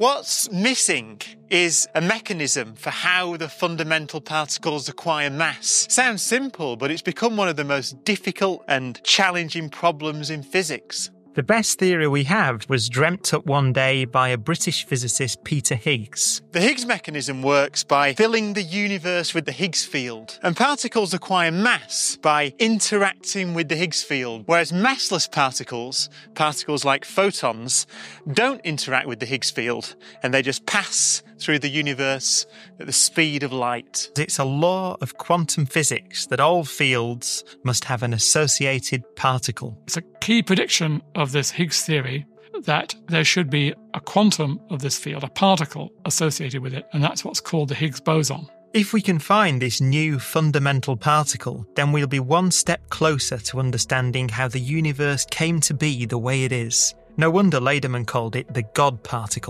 What's missing is a mechanism for how the fundamental particles acquire mass. Sounds simple, but it's become one of the most difficult and challenging problems in physics. The best theory we have was dreamt up one day by a British physicist, Peter Higgs. The Higgs mechanism works by filling the universe with the Higgs field, and particles acquire mass by interacting with the Higgs field, whereas massless particles, particles like photons, don't interact with the Higgs field, and they just pass through the universe at the speed of light. It's a law of quantum physics that all fields must have an associated particle. It's a key prediction of this Higgs theory that there should be a quantum of this field, a particle associated with it, and that's what's called the Higgs boson. If we can find this new fundamental particle, then we'll be one step closer to understanding how the universe came to be the way it is. No wonder Lederman called it the God particle.